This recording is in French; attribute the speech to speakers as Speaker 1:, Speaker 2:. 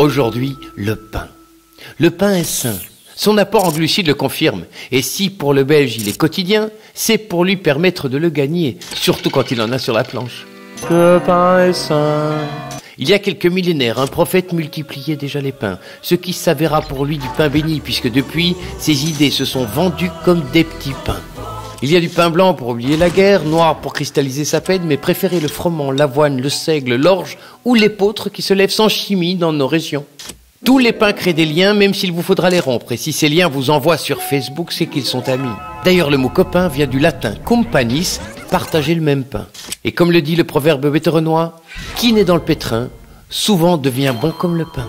Speaker 1: Aujourd'hui, le pain. Le pain est sain. Son apport en glucides le confirme. Et si pour le Belge il est quotidien, c'est pour lui permettre de le gagner, surtout quand il en a sur la planche. Le pain est sain. Il y a quelques millénaires, un prophète multipliait déjà les pains, ce qui s'avéra pour lui du pain béni, puisque depuis, ses idées se sont vendues comme des petits pains. Il y a du pain blanc pour oublier la guerre, noir pour cristalliser sa peine, mais préférez le froment, l'avoine, le seigle, l'orge ou l'épeautre qui se lève sans chimie dans nos régions. Tous les pains créent des liens, même s'il vous faudra les rompre. Et si ces liens vous envoient sur Facebook, c'est qu'ils sont amis. D'ailleurs, le mot copain vient du latin companis, partager le même pain. Et comme le dit le proverbe bétherenois, qui naît dans le pétrin, souvent devient bon comme le pain.